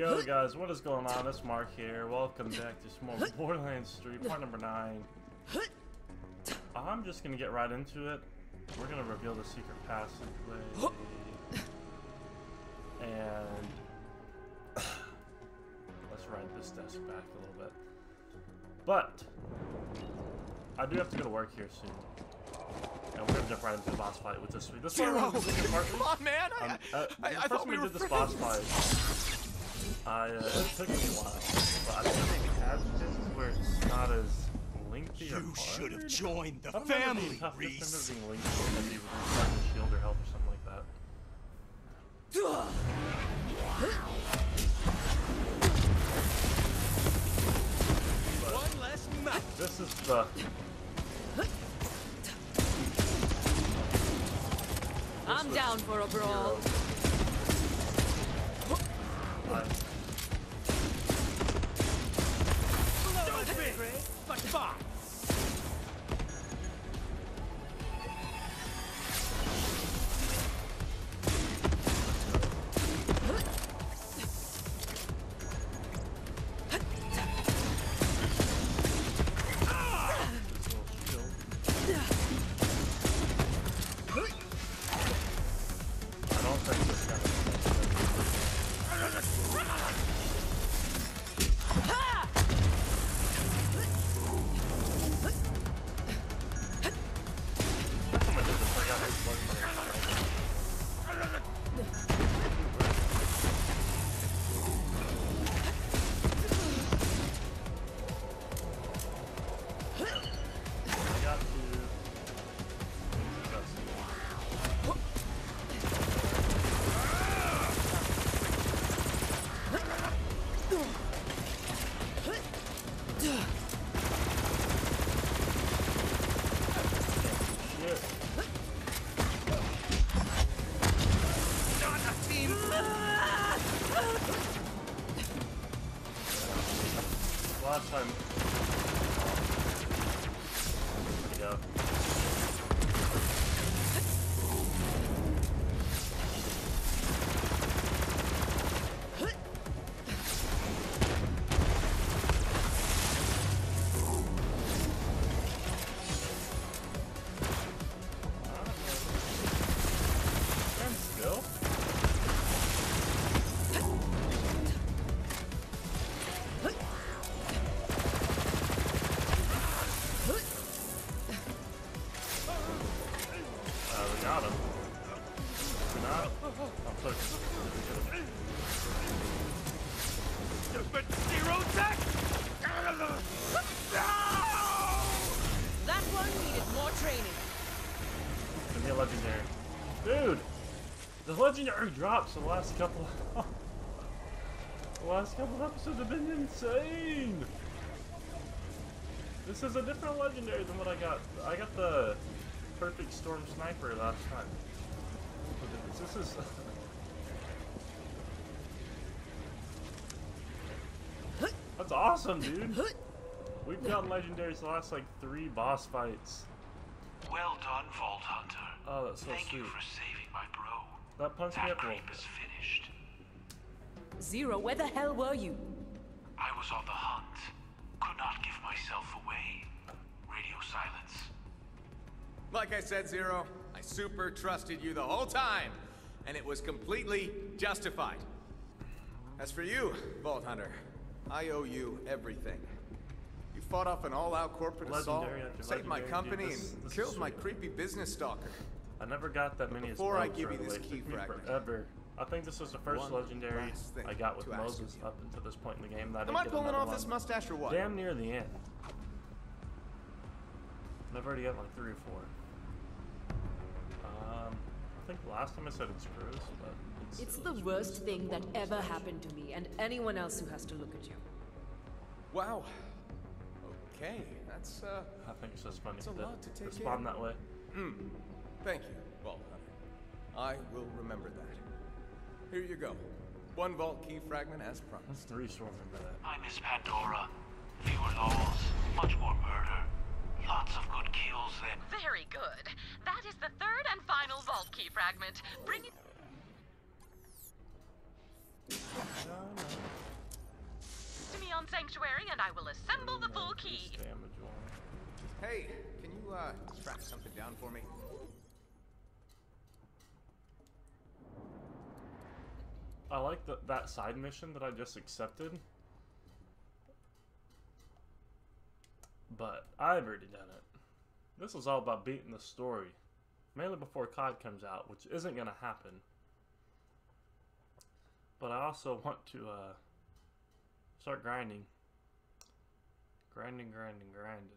Yo guys, what is going on? It's Mark here. Welcome back to some more Borderlands 3, part number 9. I'm just gonna get right into it. We're gonna reveal the secret passageway. And let's ride this desk back a little bit. But I do have to go to work here soon. And we're gonna jump right into the boss fight with this. This Zero. one, second part. Come on, man. I, Um, uh, I, the I first thought we were did this boss fight. I, uh, it took me a while, but I think maybe adjectives where it's not as lengthy or You should have hard. joined the I don't remember family, being tough, I just Rhys. remember being lengthy and maybe restarting the shield or health or something like that. One less mouth. This is the I'm down for a brawl. I, Stupid, but fine. Legendary drops the last couple The last couple of episodes have been insane! This is a different legendary than what I got. I got the perfect storm sniper last time. Oh, this is That's awesome, dude! We've gotten legendaries the last like three boss fights. Well done, Vault Hunter. Oh, that's so Thank sweet. You for saving my bro. That punched me That up a creep is finished. Zero, where the hell were you? I was on the hunt. Could not give myself away. Radio silence. Like I said, Zero, I super trusted you the whole time, and it was completely justified. As for you, Vault Hunter, I owe you everything. You fought off an all-out corporate assault, Legendary after saved my company, dude, this- and this is killed my creepy business stalker. I never got that many as Before I give you this key took me fragment, forever. I think this was the first one legendary I got with Moses up until this point in the game. That Am I pulling off this mustache or what? Damn near the end. And I've already got like three or four. Um, I think last time I said it's gross, but it's, It's the is worst gross. thing that ever happened to me and anyone else who has to look at you. Wow. Okay, that's uh. I think it's just funny It's a to lot to take respond in. that way. Hmm. Thank you, Vault Hunter. I will remember that. Here you go. One Vault Key fragment as promised. That's three swords in that. I miss Pandora. Fewer laws, much more murder. Lots of good kills and... Very good. That is the third and final Vault Key fragment. Bring it... to me on Sanctuary and I will assemble the full key. Hey, can you, uh, track something down for me? I like that that side mission that I just accepted. But I've already done it. This is all about beating the story. Mainly before COD comes out, which isn't going to happen. But I also want to uh, start grinding. Grinding, grinding, grinding.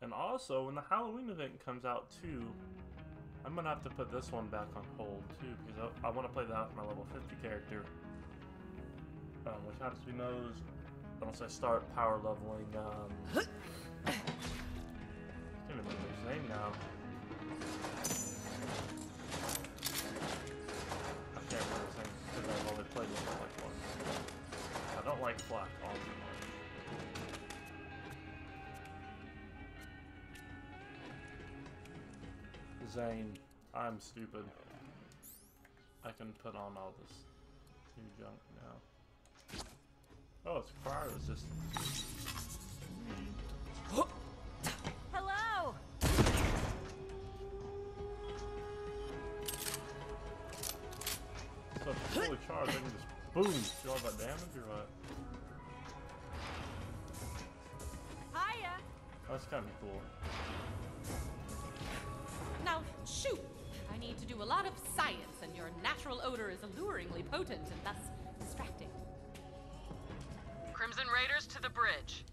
And also, when the Halloween event comes out too, I'm gonna have to put this one back on hold too because I, I want to play that with my level 50 character, um, which be knows once I start power leveling. Um, I can't remember his name now. I can't remember his name because I've only played with him like once. I don't like FL4K all Zane, I'm stupid. I can put on all this new junk now. Oh, it's fire resistant. Hello! So if it's fully charged, I can just boom, do all that damage or what? Hiya! That's kind of cool. Now, shoot! I need to do a lot of science, and your natural odor is alluringly potent and thus distracting. Crimson Raiders to the bridge.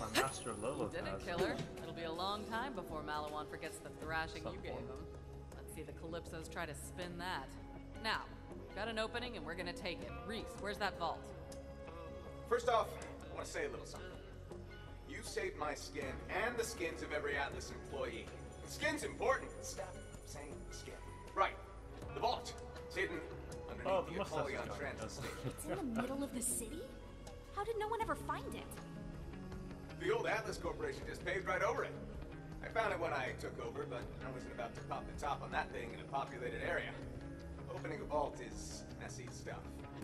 My master of Lilith Did has it, killer? It'll be a long time before Maliwan forgets the thrashing you gave him. Let's see the Calypsos try to spin that. Now, we've got an opening and we're gonna take it. Rhys, where's that vault? First off, I want to say a little something. You saved my skin and the skins of every Atlas employee. Skin's important. Stop saying skin. Right. The vault. It's hidden underneath Oh, the the Apollyon guy. Transit Station. It's in the middle of the city? How did no one ever find it? The old Atlas Corporation just paved right over it. I found it when I took over, but I wasn't about to pop the top on that thing in a populated area. Opening a vault is messy stuff.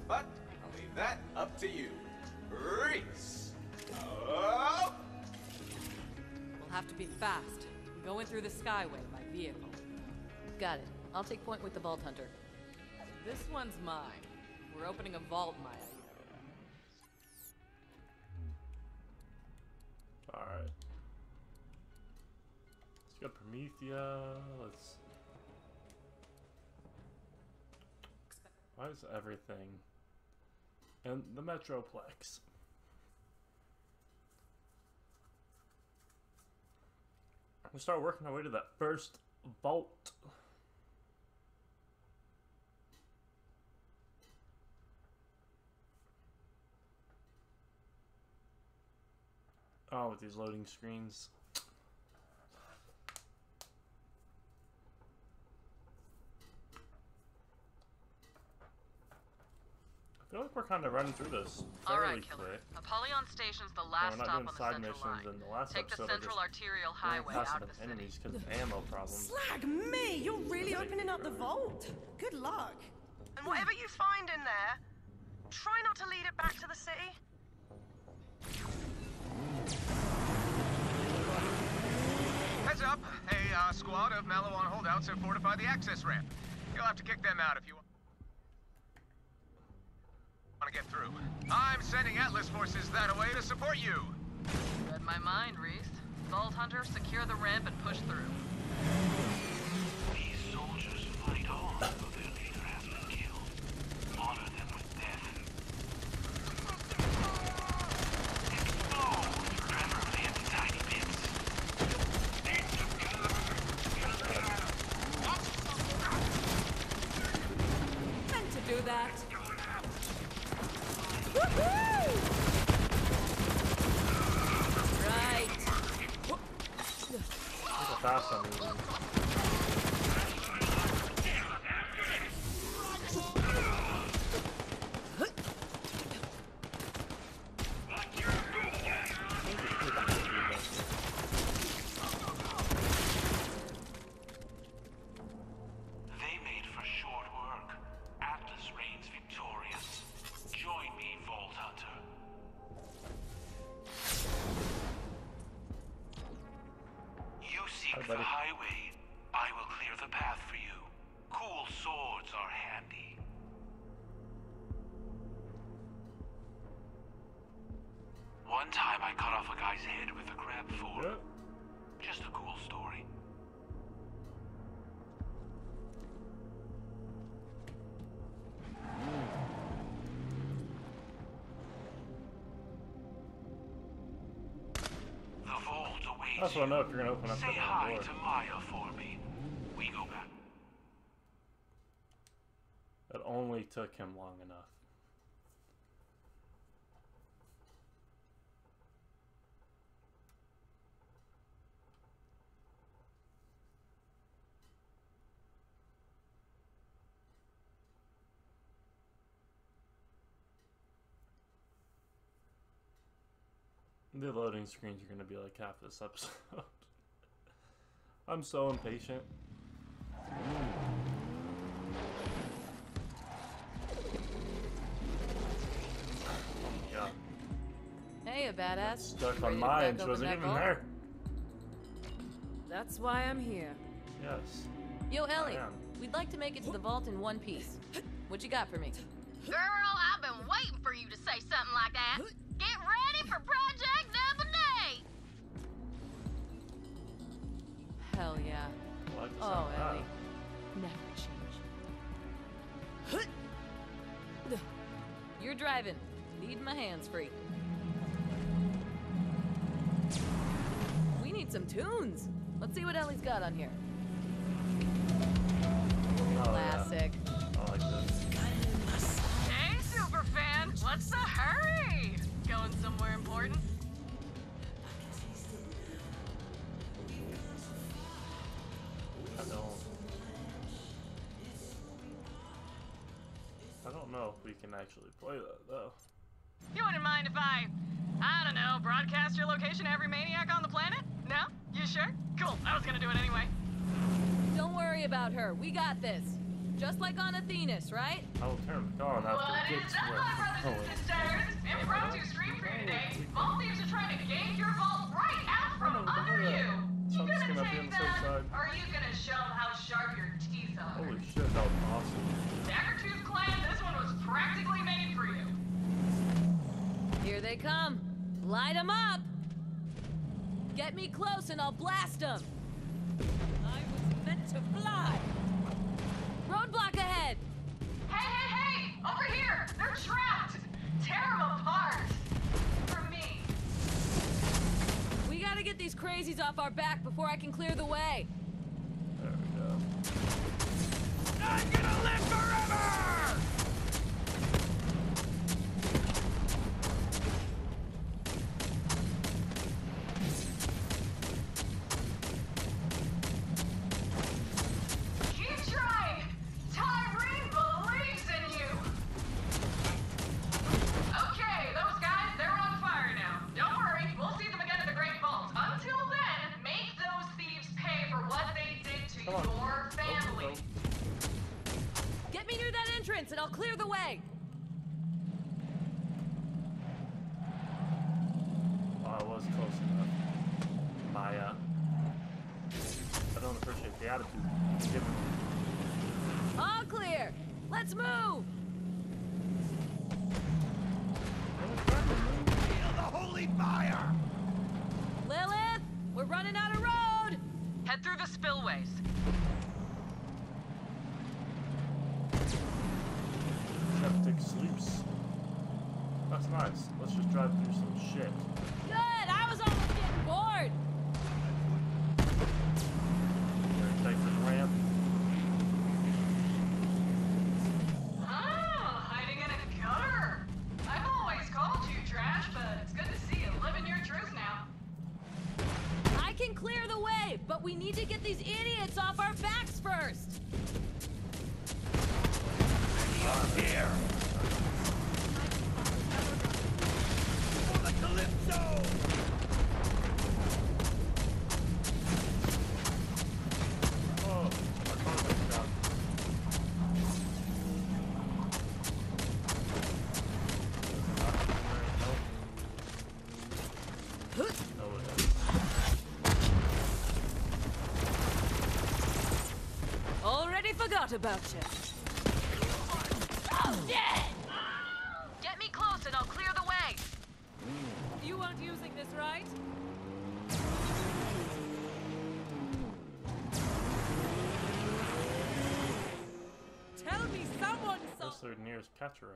But I'll leave that up to you. Rhys! Oh! We'll have to be fast. I'm going through the Skyway by vehicle. Got it. I'll take point with the Vault Hunter. This one's mine. We're opening a vault, Maya. Alright. Let's go Promethea. Let's. Why is everything in the Metroplex? We start working our way to that first vault. Oh, with these loading screens. Like we're kind of running through this All fairly right, killer. quick. Apollyon Station's the we're last not stop doing on the side central missions line. in the last Take the episode, I central arterial highway out of the of city. enemies because of ammo problems. Slag me! You're really opening up the vault. Good luck. And whatever you find in there, try not to lead it back to the city. Heads up, a uh, squad of Maliwan holdouts have fortified the access ramp. You'll have to kick them out if you want to get through. I'm sending Atlas forces that way to support you. Read my mind, Rhys. Vault Hunter, secure the ramp and push through. These soldiers fight on, That's what I know if you're gonna open up Say that hi door. to Maya for me. We go back. It only took him long enough. The loading screens are going to be like half this episode. I'm so impatient. Yeah. Hey, a badass. Stuck on to mine. She wasn't that even vault? there. That's why I'm here. Yes. Yo, Ellie, we'd like to make it to the vault in one piece. What you got for me? Girl, I've been waiting for you to say something like that. Get ready for Project Double Hell yeah. I like the Oh, sound of that. Ellie. Never change. You're driving. Leave my hands free. We need some tunes. Let's see what Ellie's got on here. Oh, Classic. Yeah. I like this. Hey, superfan! What's the hurry? Going somewhere important? Can actually play that though. You wouldn't mind if I, I don't know, broadcast your location to every maniac on the planet? No? You sure? Cool. I was gonna do it anyway. Don't worry about her. We got this. Just like on Athenas, right? I will turn the car on after What it is gets up, where my it's brothers going. and oh, sisters? Impromptu stream for you today. Vault thieves are trying to gank your vault right out from Oh, under look at you. that. You gonna gonna be on take the safe them, side. or are you gonna show them how sharp your teeth are? Holy shit, that was awesome. Practically made for you. Here they come. Light 'em up. Get me close and I'll blast 'em. I was meant to fly. Roadblock ahead. Hey, hey, hey! Over here! They're trapped! Tear them apart! For me. We gotta get these crazies off our back before I can clear the way. There we go. I'm gonna live forever! Running out of road. Head through the spillways. Septic sleeps. That's nice. Let's just drive through some shit. Good. Forgot about you. Oh, dead! Get me close and I'll clear the way. You weren't using this, right? Tell me someone saw. That's their nearest catcher.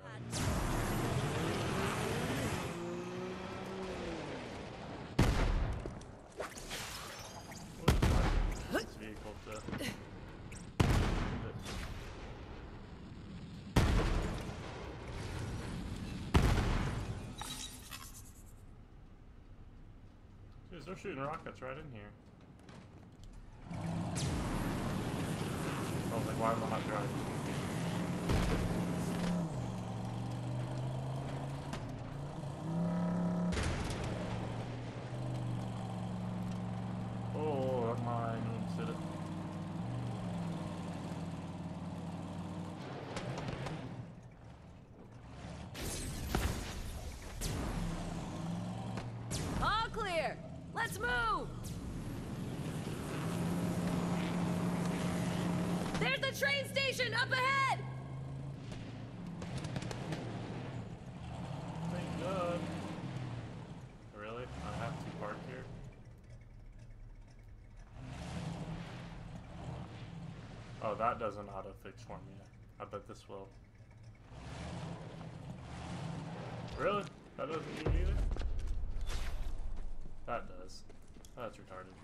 This vehicle to. Jeez, they're shooting rockets right in here. I was like, why am I not driving? Oh, that mine wouldn't sit it. All clear. Let's move. There's the train station up ahead. Thank God. Really? I have to park here? Oh, that doesn't auto-fix for me. I bet this will. Really? That doesn't do it either? That does. That's retarded.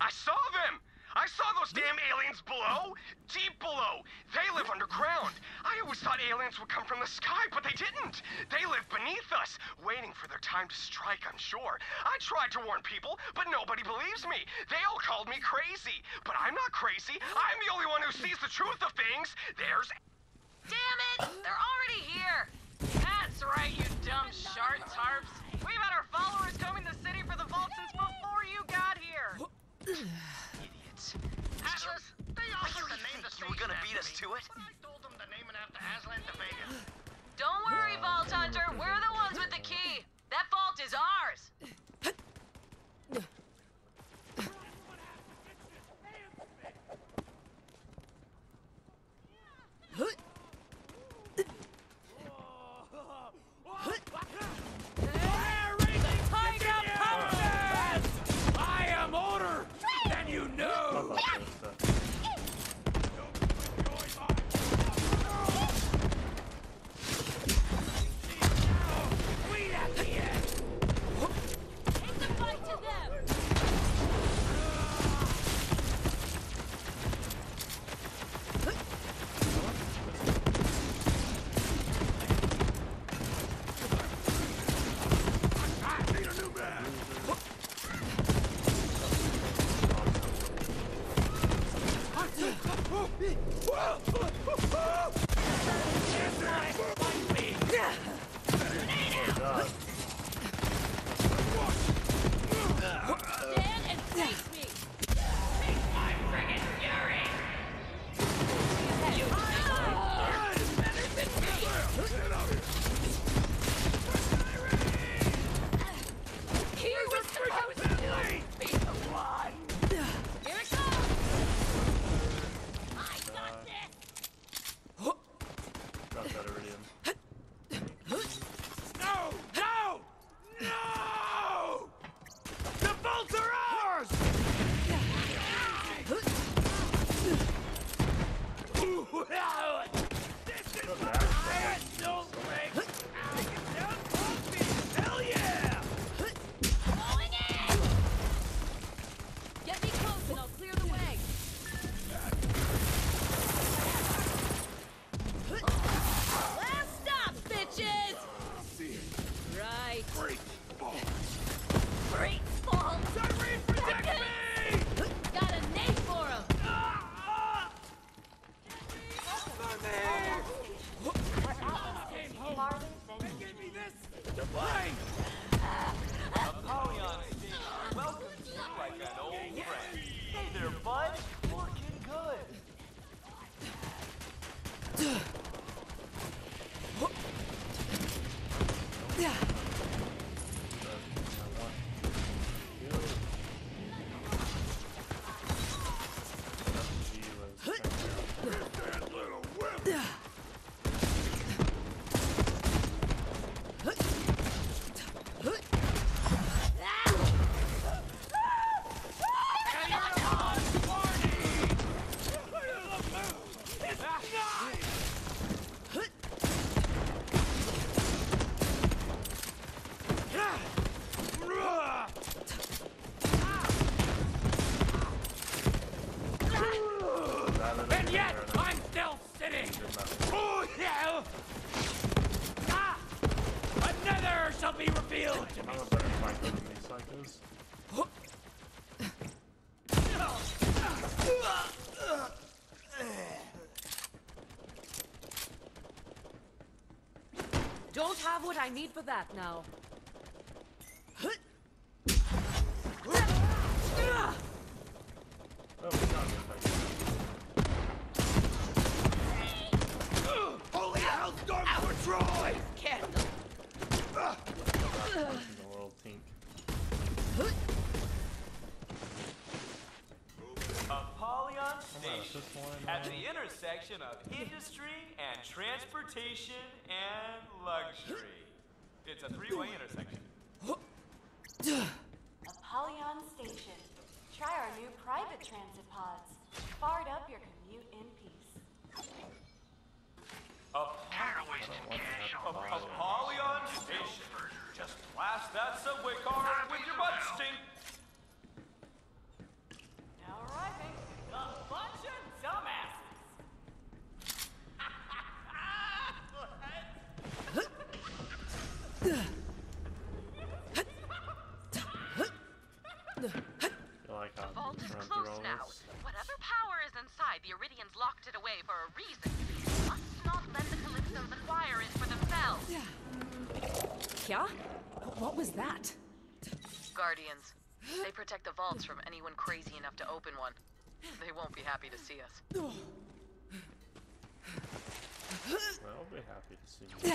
I saw them! I saw those damn aliens below! Deep below! They live underground! I always thought aliens would come from the sky, but they didn't! They live beneath us, waiting for their time to strike, I'm sure. I tried to warn people, but nobody believes me. They all called me crazy. But I'm not crazy. I'm the only one who sees the truth of things. There's. Damn it! They're already here! That's right, you dumb shart tarps. We've had our followers combing the city for the vault since before you got here. Idiots. Atlas, they offered to you name the think? You were gonna beat us to it? But I told them to name it after Aslan de Vega. Don't worry, Vault Hunter. We're the ones with the key. That vault is ours. I need for that now. Oh, it's not good fighter. Holy Hellstorm for Troy! Candle. in the world, Tink. Apollyon Station, at the intersection of industry and transportation and luxury. It's a three-way intersection. Apollyon Station. Try our new private transit pods. Fart up your commute in peace. Apollyon Station. Just blast that subway car with your butt stink. Now arriving, a bunch of dumbasses. You like how The vault I'm is running through close all now. this? Whatever power is inside, the Eridians locked it away for a reason. Must not let the Calypsos acquire it for themselves. Yeah? What was that? Guardians. They protect the vaults from anyone crazy enough to open one. They won't be happy to see us. Well, I'll be happy to see you.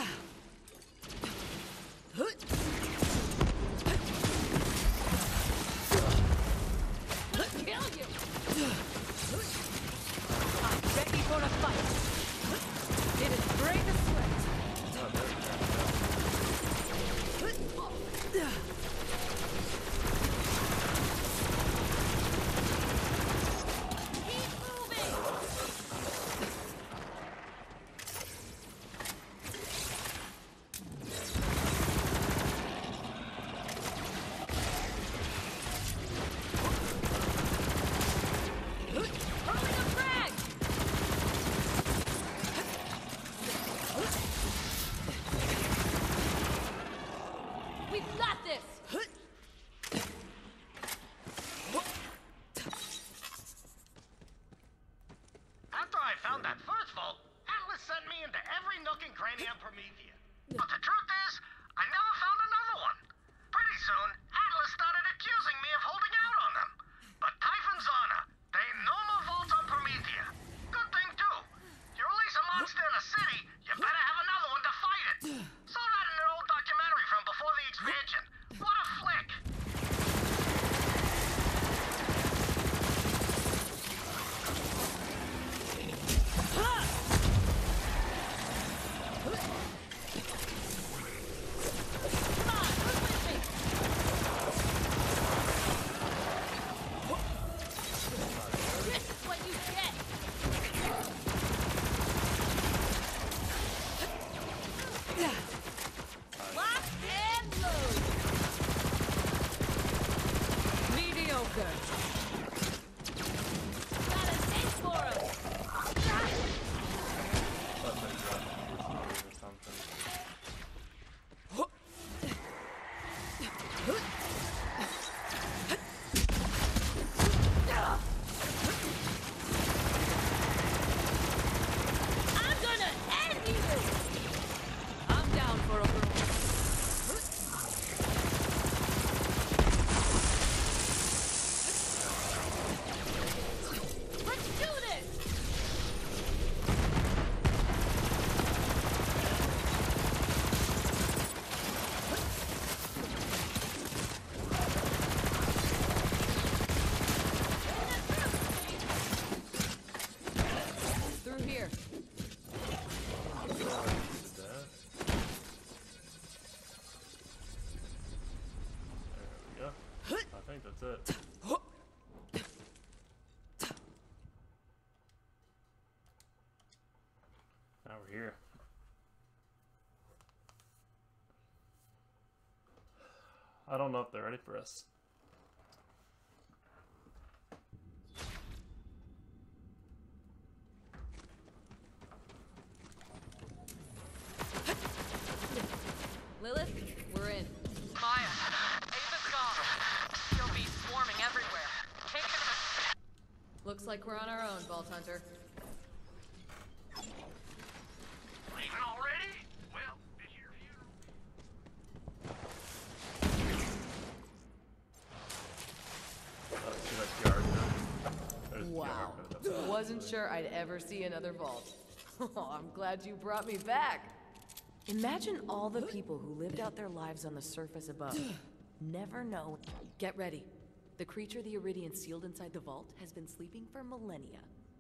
Here. I don't know if they're ready for us. Wasn't sure I'd ever see another vault. Oh, I'm glad you brought me back. Imagine all the people who lived out their lives on the surface above. Never know. Get ready. The creature the Eridian sealed inside the vault has been sleeping for millennia.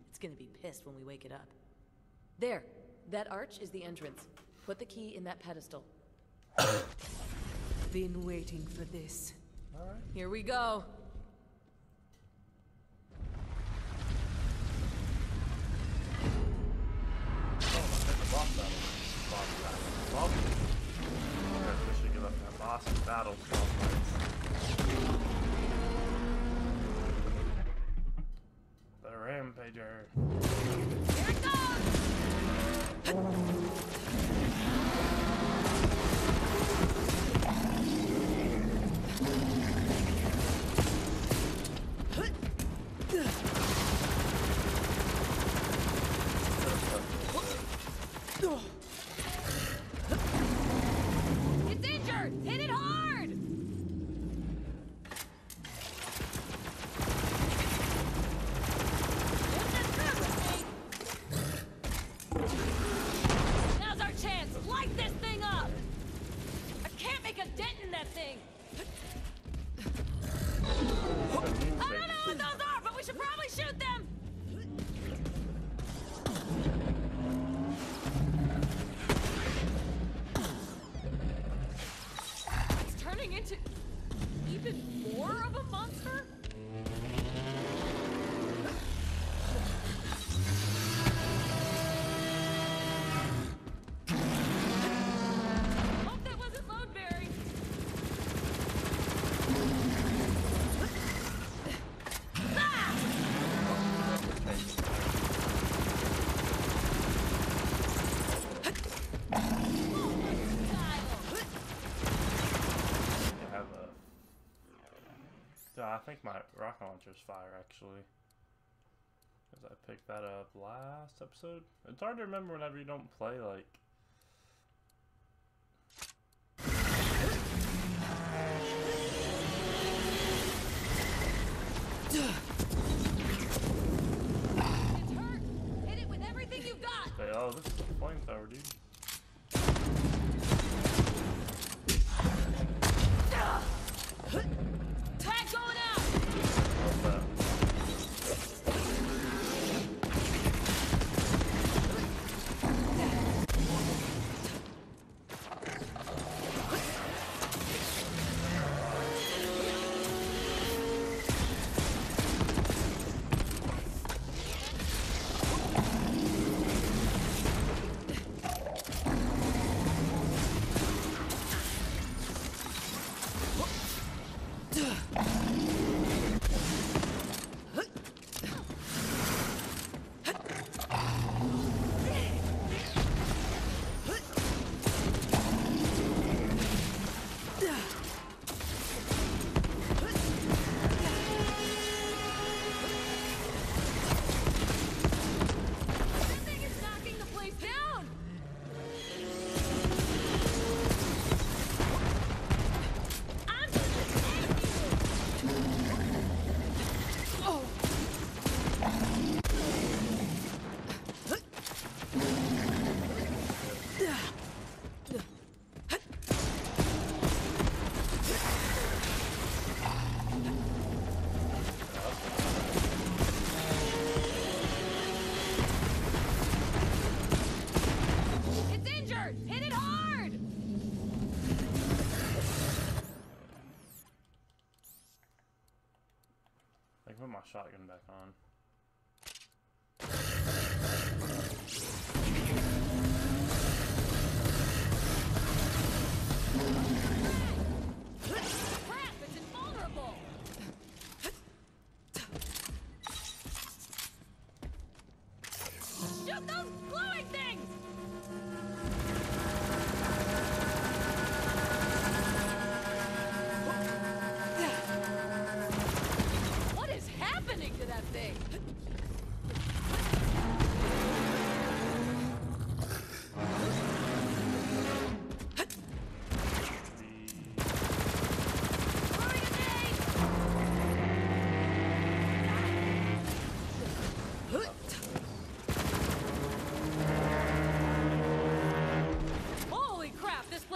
It's gonna be pissed when we wake it up. There. That arch is the entrance. Put the key in that pedestal. Been waiting for this. Alright. Here we go. Battle points. The Rampager. Think my rocket launcher's fire actually. Because I picked that up last episode. It's hard to remember whenever you don't play like. Hit it with everything you've got. Say, oh, this is a flamethrower, dude.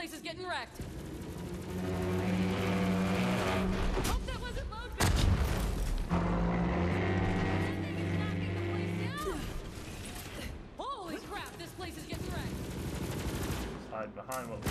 Thing is place down. Holy crap, this place is getting wrecked. Hide behind what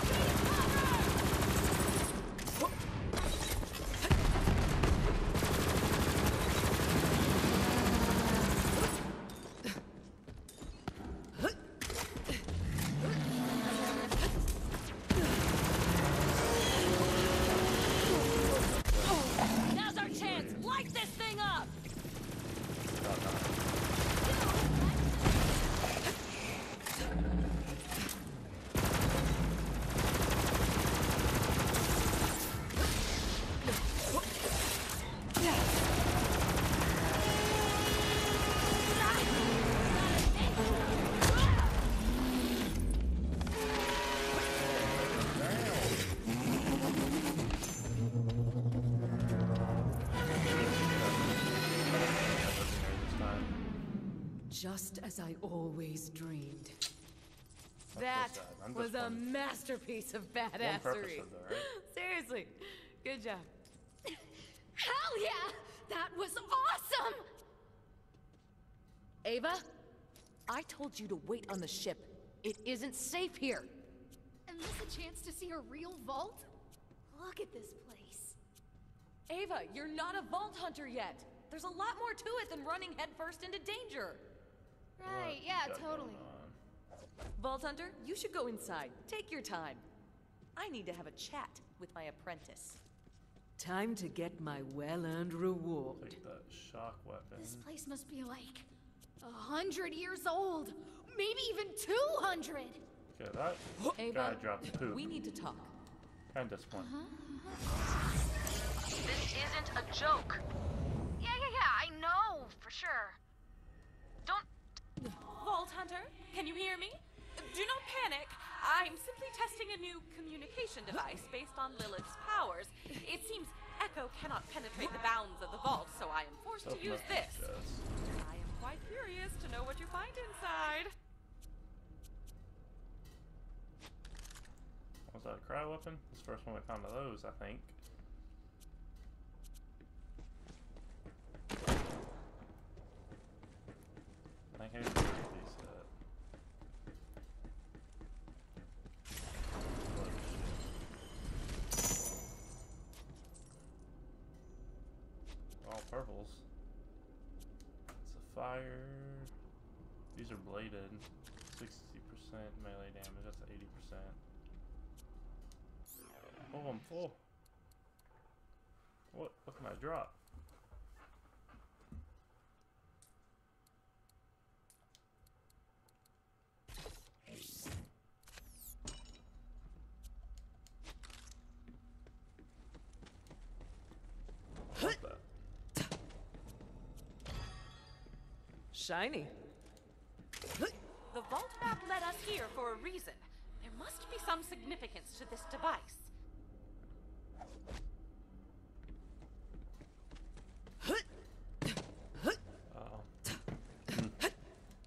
Just as I always dreamed. That sad. I'm was a disappointed. masterpiece of On purpose, badassery. right? Seriously, good job. Hell yeah! That was awesome! Ava, I told you to wait on the ship. It isn't safe here. And this a chance to see a real vault? Look at this place. Ava, you're not a vault hunter yet. There's a lot more to it than running headfirst into danger. Right, yeah, totally. Vault hunter, you should go inside. Take your time. I need to have a chat with my apprentice. Time to get my well-earned reward. Take that shock weapon. This place must be like a hundred years old. Maybe even two hundred. Okay, that Ava, guy dropped poop. we need to talk. Kind of disappointing. This isn't a joke. Yeah, yeah, yeah, I know, for sure. Vault Hunter, can you hear me? Do not panic. I'm simply testing a new communication device based on Lilith's powers. It seems Echo cannot penetrate the bounds of the vault, so I am forced to use this. I am quite curious to know what you find inside. Was that a cryo weapon? This first one we found of those, I think. I think I need to release that. All purples. It's a fire. These are bladed. 60% melee damage. That's 80%. Oh, I'm full. What? What can I drop? Shiny. The vault map led us here for a reason. There must be some significance to this device. Oh.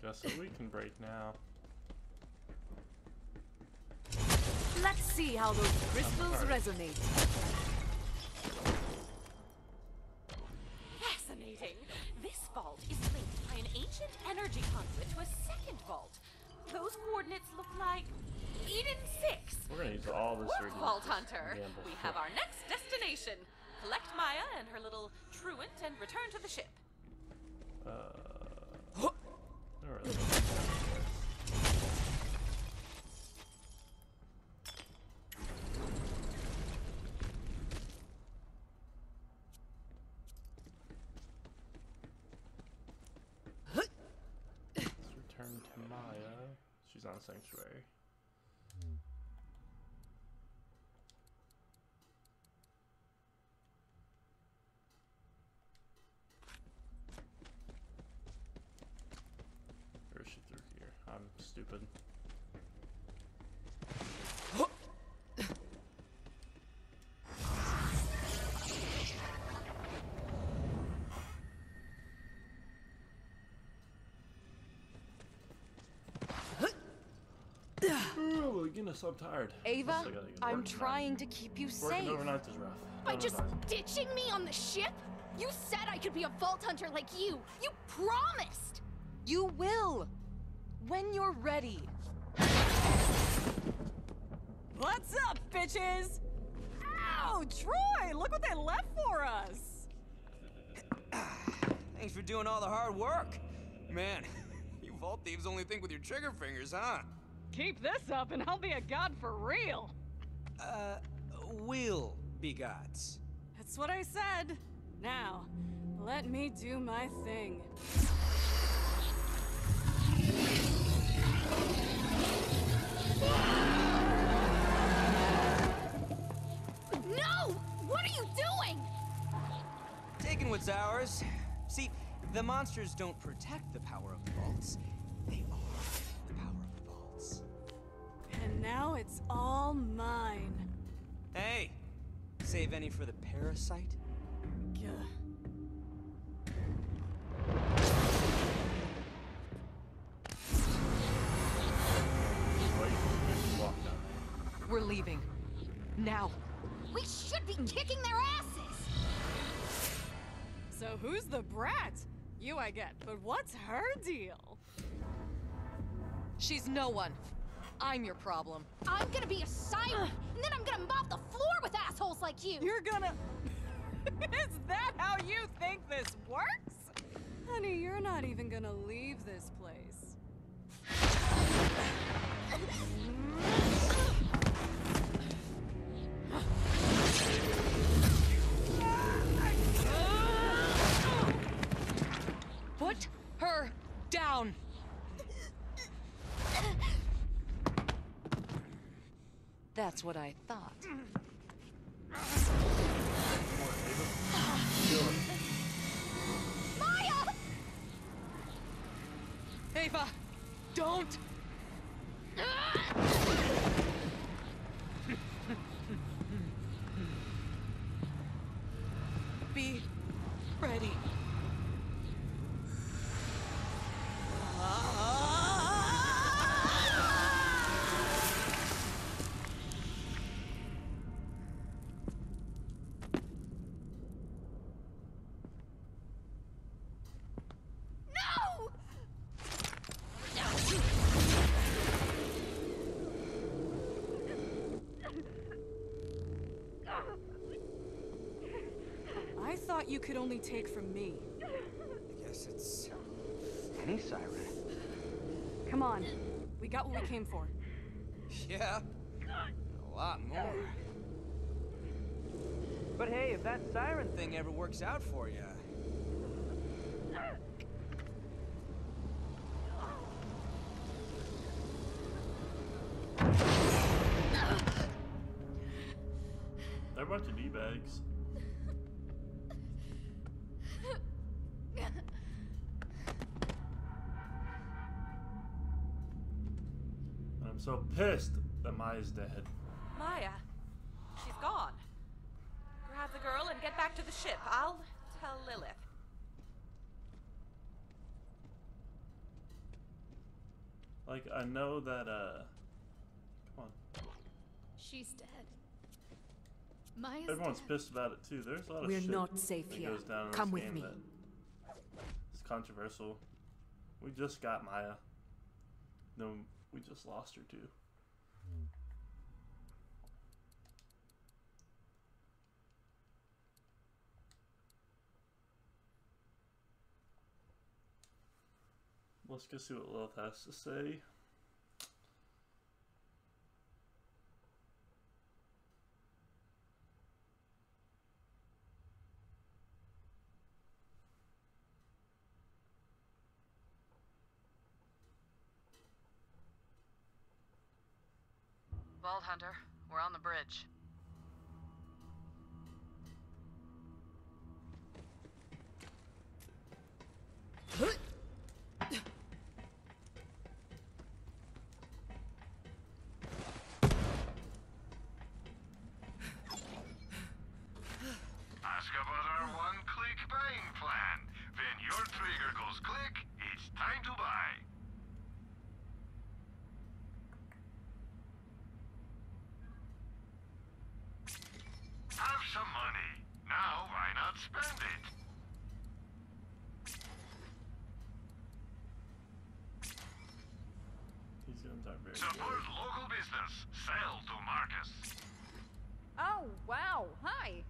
Guess what we can break now. Let's see how those crystals resonate. Fascinating. This vault is linked by an ancient energy conduit to a second vault. Those coordinates look like Eden 6. We're gonna use all this ready Vault Hunter. gamble. We have our next destination. Collect Maya and her little truant and return to the ship. Uh. Alright. Let's return to Maya. On Sanctuary. Or is she through here? I'm stupid. Oh my goodness. just so tired. Ava, Plus I gotta get to I'm work tonight. trying to keep you Working safe. overnight is rough. By Don't just advise ditching me on the ship? You said I could be a vault hunter like you. You promised. You will! When you're ready. What's up, bitches? Ow, Troy! Look what they left for us! Thanks for doing all the hard work. Man, you vault thieves only think with your trigger fingers, huh? Keep this up and I'll be a god for real. Uh, we'll be gods. That's what I said. Now, let me do my thing. No! What are you doing? Taking what's ours. See, the monsters don't protect the power of the vaults. They now it's all mine. Hey, save any for the parasite? Gah. Wait, just walk down. We're leaving. Now. We should be kicking their asses. So who's the brat? You I get, but what's her deal? She's no one. I'm your problem. I'm gonna be a siren, and then I'm gonna mop the floor with assholes like you. You're gonna. Is that how you think this works? Honey, you're not even gonna leave this place. Put her down. That's what I thought. Maya! Ava, don't! Ah! I thought you could only take from me. I guess it's any siren. Come on. We got what we came for. Yeah, a lot more. But hey, if that siren thing ever works out for you, so pissed that Maya's dead. Maya, she's gone. Grab the girl and get back to the ship. I'll tell Lilith. Like, I know that, uh... Come on. She's dead. Maya's Everyone's dead. pissed about it, too. There's a lot of We're shit not safe that here. goes down in Come this with game me. It's controversial. We just got Maya. No, we just lost her, too. Let's go see what Lilith has to say. Vault Hunter, we're on the bridge. Ask Splendid. These Support local business. Sell to Marcus. Oh, wow. Hi.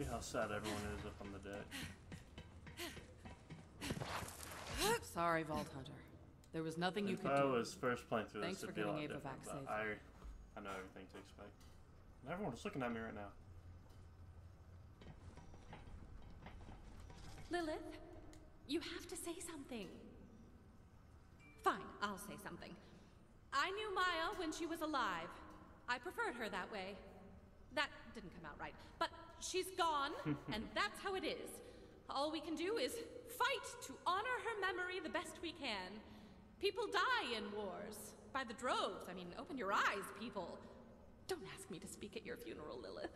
See how sad everyone is up on the deck. Sorry, Vault Hunter. There was nothing you if could I do. was first playing through Thanks this, for it'd be a lot getting Ava different. back but safe. I, I know everything to expect. And everyone's looking at me right now. Lilith, you have to say something. Fine, I'll say something. I knew Maya when she was alive. I preferred her that way. That didn't come out right. But she's gone, and that's how it is. All we can do is fight to honor her memory the best we can. People die in wars. By the droves. I mean, open your eyes, people. Don't ask me to speak at your funeral, Lilith.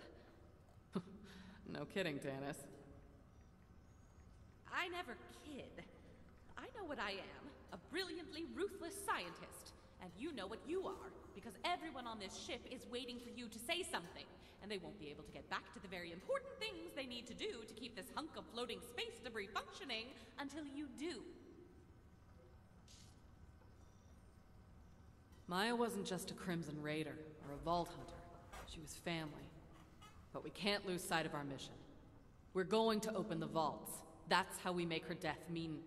No kidding, Tannis. I never kid. I know what I am a brilliantly ruthless scientist. And you know what you are, because everyone on this ship is waiting for you to say something. And they won't be able to get back to the very important things they need to do to keep this hunk of floating space debris functioning until you do. Maya wasn't just a Crimson Raider or a Vault Hunter. She was family. But we can't lose sight of our mission. We're going to open the vaults. That's how we make her death mean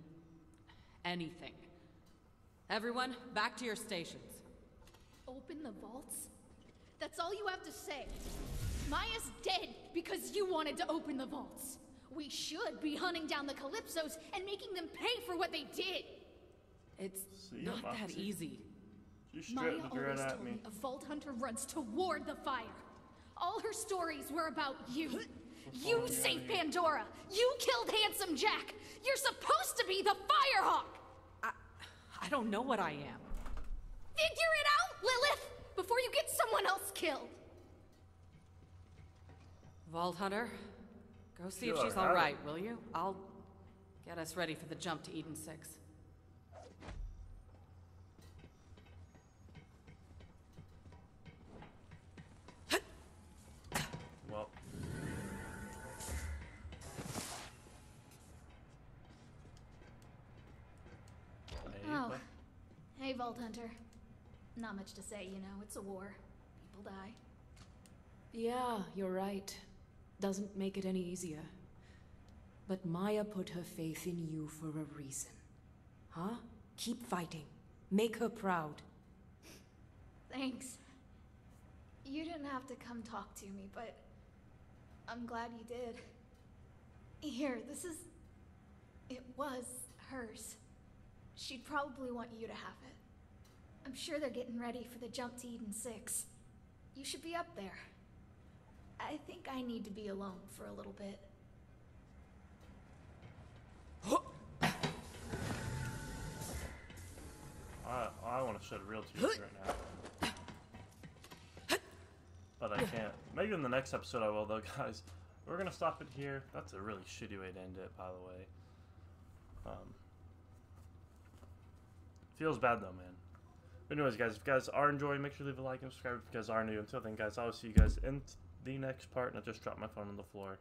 anything. Everyone, back to your stations. Open the vaults? That's all you have to say. Maya's dead because you wanted to open the vaults. We should be hunting down the Calypsos and making them pay for what they did. It's See ya, not that Moxxi. easy. She Maya straightened always at told me. me a Vault Hunter runs toward the fire. All her stories were about you. You following saved out of here. Pandora. You killed Handsome Jack. You're supposed to be the Firehawk. I don't know what I am. Figure it out, Lilith, before you get someone else killed. Vault Hunter, go see if she's have all it. right, will you? I'll get us ready for the jump to Eden 6. Vault Hunter. Not much to say, you know. It's a war. People die. Yeah, you're right. Doesn't make it any easier. But Maya put her faith in you for a reason. Huh? Keep fighting. Make her proud. Thanks. You didn't have to come talk to me, but I'm glad you did. Here, this is. It was hers. She'd probably want you to have it. I'm sure they're getting ready for the jump to Eden 6. You should be up there. I think I need to be alone for a little bit. I, I want to shed real tears right now. But I can't. Maybe in the next episode I will, though, guys. We're going to stop it here. That's a really shitty way to end it, by the way. Um, feels bad, though, man. But anyways, guys, if you guys are enjoying, make sure to leave a like and subscribe if you guys are new. Until then, guys, I'll see you guys in the next part. And I just dropped my phone on the floor.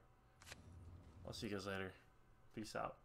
I'll see you guys later. Peace out.